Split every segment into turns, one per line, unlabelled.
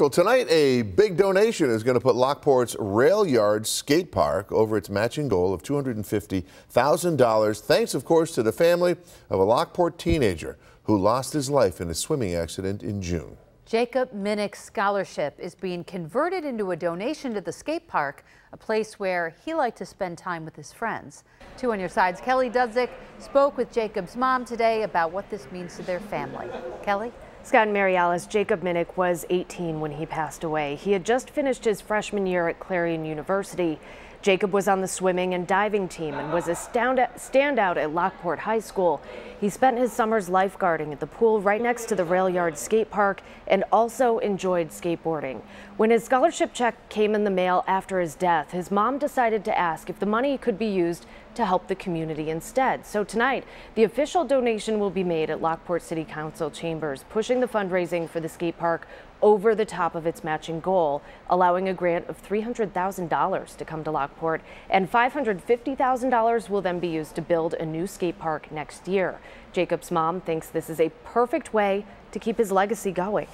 Well, tonight a big donation is going to put Lockport's Rail Yard Skate Park over its matching goal of $250,000. Thanks, of course, to the family of a Lockport teenager who lost his life in a swimming accident in June.
Jacob Minnick Scholarship is being converted into a donation to the skate park, a place where he liked to spend time with his friends. Two on your sides, Kelly Dudzik spoke with Jacob's mom today about what this means to their family. Kelly?
Scott and Mary Alice, Jacob Minnick was 18 when he passed away. He had just finished his freshman year at Clarion University. Jacob was on the swimming and diving team and was a standout at Lockport High School. He spent his summers lifeguarding at the pool right next to the rail yard skate park and also enjoyed skateboarding. When his scholarship check came in the mail after his death, his mom decided to ask if the money could be used to help the community instead. So tonight, the official donation will be made at Lockport City Council chambers, pushing the fundraising for the skate park over the top of its matching goal, allowing a grant of $300,000 to come to Lockport, and $550,000 will then be used to build a new skate park next year. Jacob's mom thinks this is a perfect way to keep his legacy going.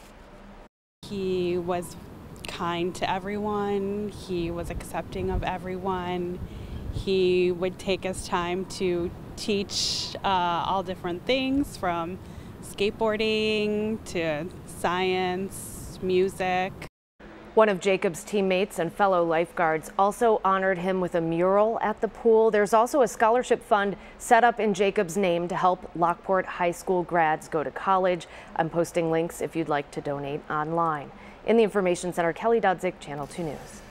He was kind to everyone, he was accepting of everyone. He would take his time to teach uh, all different things from skateboarding to science, music.
One of Jacob's teammates and fellow lifeguards also honored him with a mural at the pool. There's also a scholarship fund set up in Jacob's name to help Lockport High School grads go to college. I'm posting links if you'd like to donate online. In the Information Center, Kelly Dudzik, Channel 2 News.